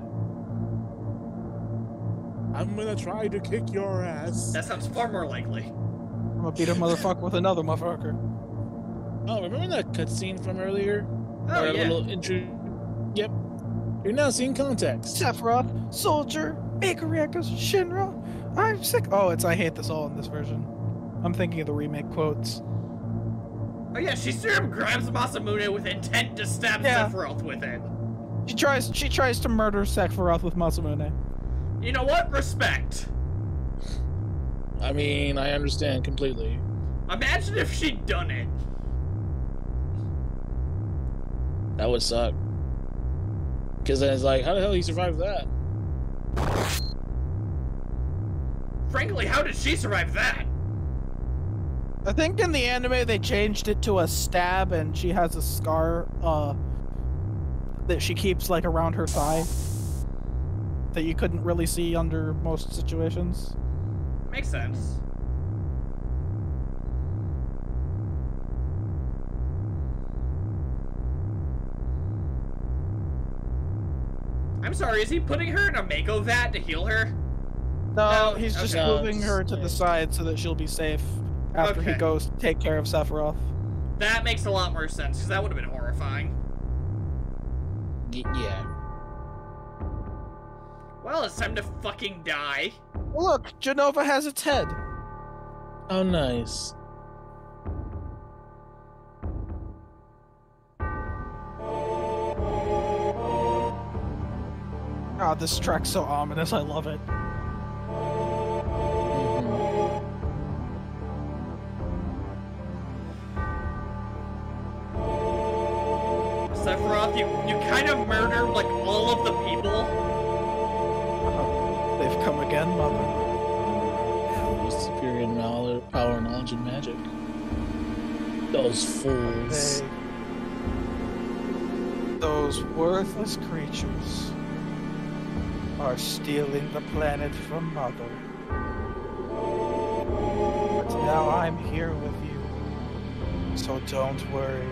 [SPEAKER 2] I'm gonna try to kick your ass.
[SPEAKER 1] That sounds far more likely.
[SPEAKER 3] I'm gonna beat a motherfucker with another motherfucker.
[SPEAKER 2] Oh, remember that cutscene from earlier?
[SPEAKER 1] Oh,
[SPEAKER 2] Or a
[SPEAKER 1] yeah.
[SPEAKER 2] little intro. Yep. You're now seeing context.
[SPEAKER 3] Sephiroth, Soldier, Icarus, Shinra. I'm sick. Oh, it's I hate this all in this version. I'm thinking of the remake quotes.
[SPEAKER 1] Oh, yeah, she straight up grabs Masamune with intent to stab
[SPEAKER 3] Yeah.
[SPEAKER 1] Sephiroth with it.
[SPEAKER 3] She tries she tries to murder Sephiroth with Masamune.
[SPEAKER 1] You know what? Respect.
[SPEAKER 2] I mean, I understand completely.
[SPEAKER 1] Imagine if she'd done it.
[SPEAKER 2] That would suck. Because then it's like, how the hell he survived that?
[SPEAKER 1] Frankly, how did she survive that?
[SPEAKER 3] I think in the anime they changed it to a stab and she has a scar uh that she keeps like around her thigh that you couldn't really see under most situations.
[SPEAKER 1] Makes sense. I'm sorry, is he putting her in a Mako vat to heal her?
[SPEAKER 3] No,
[SPEAKER 1] No,
[SPEAKER 3] he's just
[SPEAKER 1] okay.
[SPEAKER 3] moving her to the side so that she'll be safe after he goes to take care of Sephiroth.
[SPEAKER 1] That makes a lot more sense, because that would have been horrifying.
[SPEAKER 2] Y- yeah.
[SPEAKER 1] Well, it's time to fucking die.
[SPEAKER 3] Look, Jenova has its head.
[SPEAKER 2] Oh, nice.
[SPEAKER 3] God, this track's so ominous. I love it.
[SPEAKER 1] You, you kind of murdered, like, all of the people. Uh-huh.
[SPEAKER 3] They've come again, mother.
[SPEAKER 2] With superior knowledge, power, knowledge, and magic. Those fools.
[SPEAKER 3] They... Those worthless creatures are stealing the planet from Mother. But now I'm here with you, so don't worry.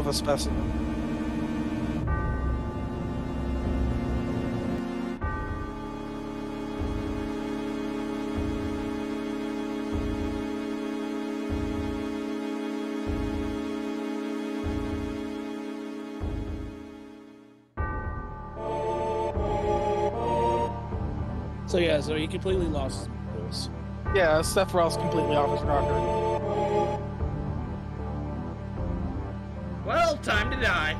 [SPEAKER 3] Specimen.
[SPEAKER 2] So yeah, so he completely lost his morals.
[SPEAKER 3] Yeah, Sephiroth's completely off his rocker.
[SPEAKER 1] Time to die.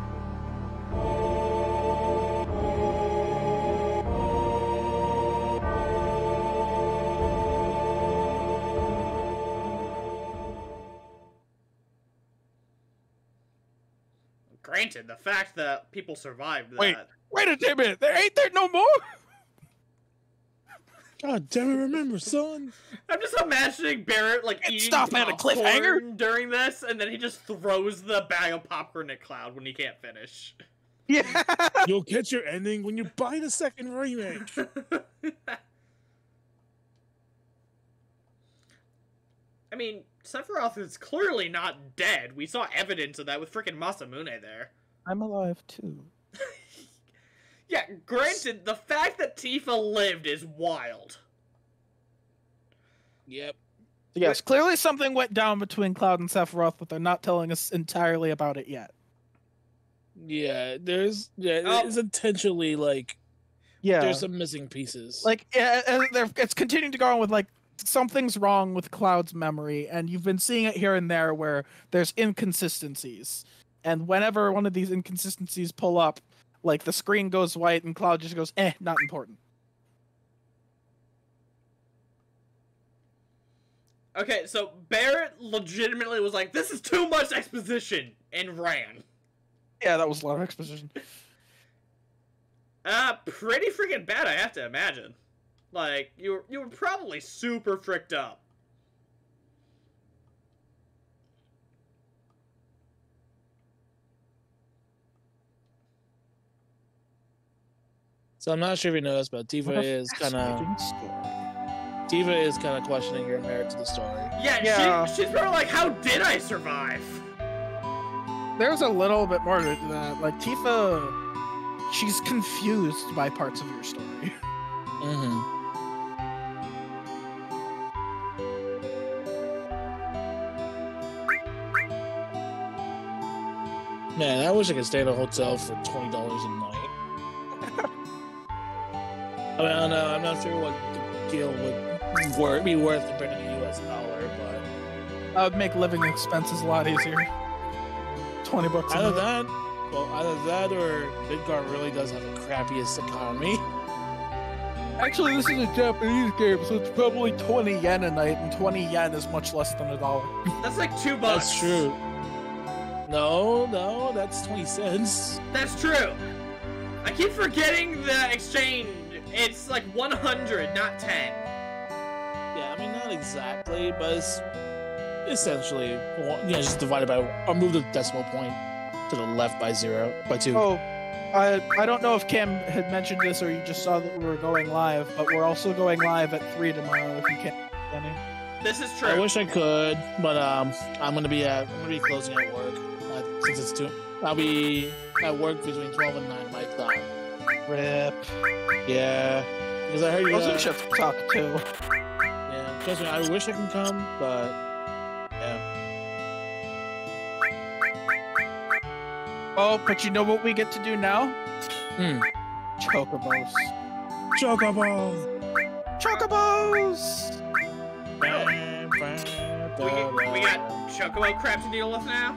[SPEAKER 1] Granted, the fact that people survived that.
[SPEAKER 3] Wait. Wait a minute, there ain't there no more?
[SPEAKER 2] God damn it, remember, son.
[SPEAKER 1] I'm just imagining Barret like
[SPEAKER 3] Can't
[SPEAKER 1] eating
[SPEAKER 3] stop at a
[SPEAKER 1] popcorn
[SPEAKER 3] cliffhanger.
[SPEAKER 1] during this, and then he just throws the bag of popcorn at Cloud when he can't finish.
[SPEAKER 3] Yeah.
[SPEAKER 2] You'll get your ending when you buy the second remake.
[SPEAKER 1] I mean, Sephiroth is clearly not dead. We saw evidence of that with freaking Masamune there.
[SPEAKER 3] I'm alive too.
[SPEAKER 1] Yeah, granted, the fact that Tifa lived is wild.
[SPEAKER 2] Yep.
[SPEAKER 3] Yes, clearly something went down between Cloud and Sephiroth, but they're not telling us entirely about it yet.
[SPEAKER 2] Yeah, there's yeah,
[SPEAKER 1] Oh.
[SPEAKER 2] Um, it's intentionally like
[SPEAKER 3] Yeah,
[SPEAKER 2] there's some missing pieces.
[SPEAKER 3] like yeah, and they're, it's continuing to go on with like something's wrong with Cloud's memory, and you've been seeing it here and there where there's inconsistencies, and whenever one of these inconsistencies pull up, like the screen goes white and Cloud just goes, "Eh, not important."
[SPEAKER 1] Okay, so Barret legitimately was like, "This is too much exposition," and ran.
[SPEAKER 3] Yeah, that was a lot of exposition.
[SPEAKER 1] Uh, pretty freaking bad, I have to imagine. Like, you were, you were probably super fricked up.
[SPEAKER 2] So I'm not sure if you noticed, but Tifa
[SPEAKER 3] What a
[SPEAKER 2] is kind of
[SPEAKER 3] fascinating story.
[SPEAKER 2] Tifa is kind of questioning your merit to the story.
[SPEAKER 1] Yeah,
[SPEAKER 3] Yeah.
[SPEAKER 1] She, she's probably like, "How did I survive?"
[SPEAKER 3] There's a little bit more to that. Like Tifa, she's confused by parts of your story.
[SPEAKER 2] Mm-hmm. Man, I wish I could stay in a hotel for twenty dollars a night. I mean, I don't know. I'm not sure what the deal would wor- be worth compared to the U.S. dollar, but
[SPEAKER 3] That would make living expenses a lot easier. Twenty bucks. a
[SPEAKER 2] either
[SPEAKER 3] night.
[SPEAKER 2] that, well, either that or Midgar really does have the crappiest economy.
[SPEAKER 3] Actually, this is a Japanese game, so it's probably 20 yen a night, and 20 yen is much less than a dollar.
[SPEAKER 1] That's like two bucks.
[SPEAKER 2] That's true. No, no, that's twenty cents.
[SPEAKER 1] That's true. I keep forgetting the exchange. It's like 100, not 10.
[SPEAKER 2] Yeah, I mean not exactly, but it's essentially one- you know just divided by or move the decimal point to the left by zero by two.
[SPEAKER 3] Oh, I I don't know if Cam had mentioned this or you just saw that we were going live, but we're also going live at three tomorrow. If you can't, Danny.
[SPEAKER 1] This is true.
[SPEAKER 2] I wish I could, but um, I'm gonna be at I'm gonna be closing at work uh, since it's two. I'll be at work between twelve and nine my time.
[SPEAKER 3] Rip.
[SPEAKER 2] Yeah, because I heard you.
[SPEAKER 3] Closing
[SPEAKER 2] Uh,
[SPEAKER 3] shift suck too.
[SPEAKER 2] yeah, trust me, I wish I can come, but yeah.
[SPEAKER 3] Oh, but you know what we get to do now?
[SPEAKER 2] Hmm.
[SPEAKER 3] Chocobos.
[SPEAKER 2] Chocobo.
[SPEAKER 3] Chocobos.
[SPEAKER 1] we, we got Chocobo crap to deal with now.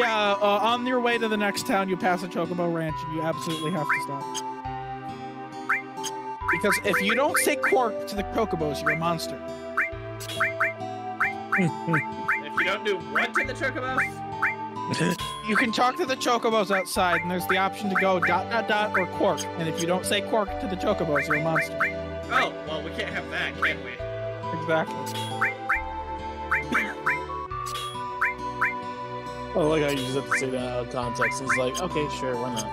[SPEAKER 3] Yeah, uh, on your way to the next town, you pass a Chocobo Ranch, and you absolutely have to stop. Because if you don't say Quark to the Chocobos, you're a monster.
[SPEAKER 1] If you don't do what to the Chocobos?
[SPEAKER 3] You can talk to the Chocobos outside, and there's the option to go dot dot dot or Quark. And if you don't say Quark to the Chocobos, you're a monster.
[SPEAKER 1] Oh, well, we can't have that, can we?
[SPEAKER 3] Exactly.
[SPEAKER 2] I like how you just have to say that out of context. It's like, okay, sure, why not?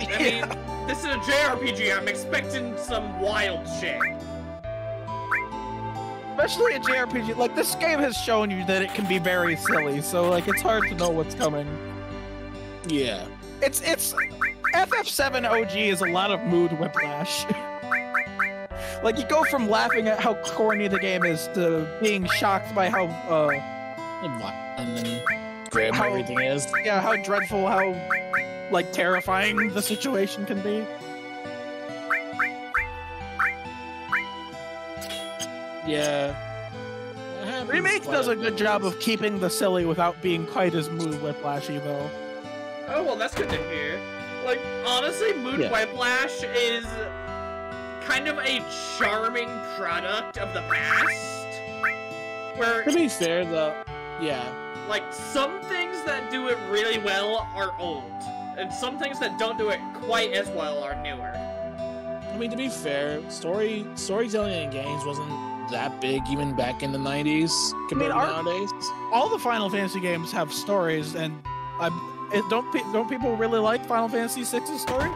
[SPEAKER 1] I mean, this is a JRPG. I'm expecting some wild shit.
[SPEAKER 3] Especially a JRPG. Like, this game has shown you that it can be very silly, so, like, it's hard to know what's coming.
[SPEAKER 2] Yeah.
[SPEAKER 3] It's, it's. FF7 OG is a lot of mood whiplash. like, you go from laughing at how corny the game is to being shocked by how, uh,
[SPEAKER 2] And then grim
[SPEAKER 3] How-
[SPEAKER 2] everything is.
[SPEAKER 3] yeah, how dreadful, how, like, terrifying the situation can be.
[SPEAKER 2] Yeah. It happens
[SPEAKER 3] Remake does a good job of keeping the silly without being quite as mood whiplashy, though.
[SPEAKER 1] Oh, well, that's good to hear. Like, honestly, Mood
[SPEAKER 2] Yeah.
[SPEAKER 1] Whiplash is kind of a charming product of the past. Where,
[SPEAKER 2] To be fair, though, yeah.
[SPEAKER 1] Like, some things that do it really well are old, and some things that don't do it quite as well are newer.
[SPEAKER 2] I mean, to be fair, story storytelling in games wasn't that big even back in the '90s compared
[SPEAKER 3] our-
[SPEAKER 2] to nowadays.
[SPEAKER 3] All the Final Fantasy games have stories, and I it, don't don't people really like Final Fantasy VI's story?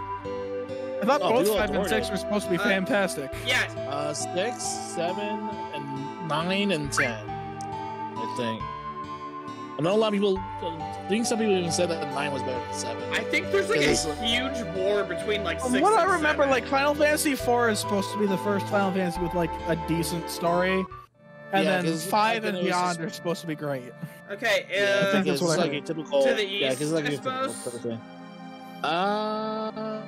[SPEAKER 3] I thought
[SPEAKER 2] Oh,
[SPEAKER 3] both five and six
[SPEAKER 2] it.
[SPEAKER 3] were supposed to be
[SPEAKER 1] Uh,
[SPEAKER 3] fantastic.
[SPEAKER 1] Yeah,
[SPEAKER 2] Uh, six, seven, and nine and ten, I think. I know a lot of people. I think some people even said that nine was better than seven.
[SPEAKER 1] I think there's like a
[SPEAKER 2] like-
[SPEAKER 1] huge war between like
[SPEAKER 3] From
[SPEAKER 1] six
[SPEAKER 3] what I remember,
[SPEAKER 1] seven.
[SPEAKER 3] like Final Fantasy IV is supposed to be the first Final Fantasy with like a decent story, and
[SPEAKER 2] Yeah,
[SPEAKER 3] then
[SPEAKER 2] 'cause
[SPEAKER 3] five and beyond
[SPEAKER 2] just-
[SPEAKER 3] are supposed to be great.
[SPEAKER 1] okay,
[SPEAKER 2] Yeah, I
[SPEAKER 1] uh,
[SPEAKER 2] think
[SPEAKER 3] that's
[SPEAKER 2] it's
[SPEAKER 3] what I heard.
[SPEAKER 2] a typical.
[SPEAKER 1] To the
[SPEAKER 2] yeah, 'cause it's like
[SPEAKER 1] east,
[SPEAKER 2] a
[SPEAKER 1] I
[SPEAKER 2] typical sort of thing. Uh,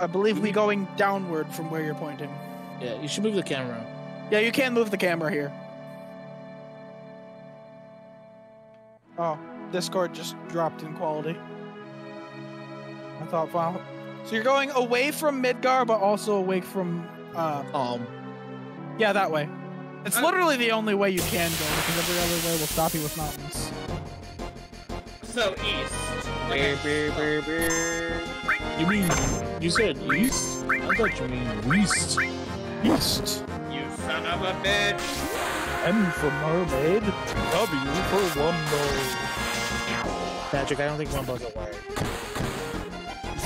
[SPEAKER 3] I believe we're going downward from where you're pointing.
[SPEAKER 2] Yeah, you should move the camera.
[SPEAKER 3] Yeah, you can move the camera here. Oh, Discord just dropped in quality. I thought, wow. So you're going away from Midgar, but also away from, uh,
[SPEAKER 2] Um,
[SPEAKER 3] yeah, that way. It's
[SPEAKER 1] Uh,
[SPEAKER 3] literally the only way you can go because every other way will stop you with mountains.
[SPEAKER 1] So east.
[SPEAKER 2] you mean you said east? I thought you mean west.
[SPEAKER 3] East.
[SPEAKER 1] You son of a bitch.
[SPEAKER 3] M for mermaid. W for wumbo.
[SPEAKER 2] Patrick, I don't think Wumbo's away.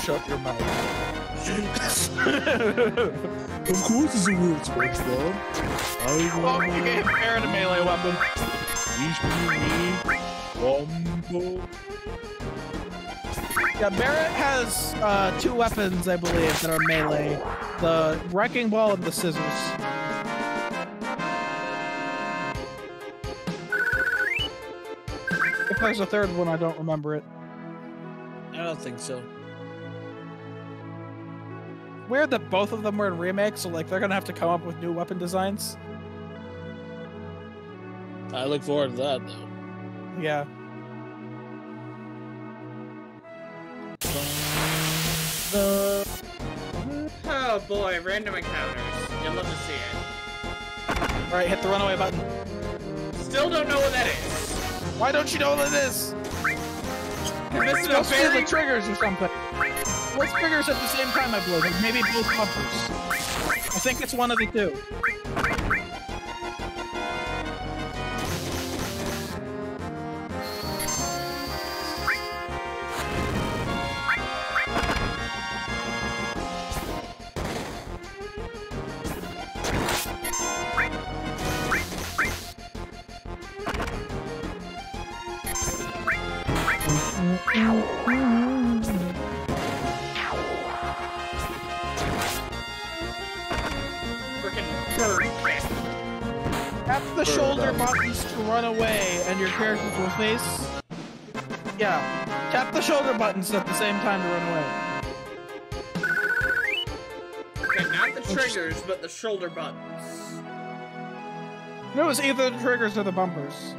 [SPEAKER 3] Shut your mouth.
[SPEAKER 2] Of course it's a word, SpongeBob. I
[SPEAKER 3] Oh, you gave Aaron a melee weapon.
[SPEAKER 2] Wumbo.
[SPEAKER 3] Yeah, Barret has uh, two weapons, I believe, that are melee: the wrecking ball and the scissors. There's a third one, I don't remember it.
[SPEAKER 2] I don't think so.
[SPEAKER 3] Weird that both of them were in remakes, so like they're gonna have to come up with new weapon designs.
[SPEAKER 2] I look forward to that though.
[SPEAKER 3] Yeah.
[SPEAKER 1] Oh boy, random encounters. You'll love to see it.
[SPEAKER 3] All right, hit the runaway button.
[SPEAKER 1] Still don't know what that is.
[SPEAKER 3] Why don't you know what it is?
[SPEAKER 1] This is a
[SPEAKER 3] Let's the triggers or something. What's triggers at the same time, I believe? Maybe both bumpers. I think it's one of the two. Characters will face. Yeah, tap the shoulder buttons at the same time to run away.
[SPEAKER 1] Okay, not the triggers, but the shoulder buttons.
[SPEAKER 3] It was either the triggers or the bumpers.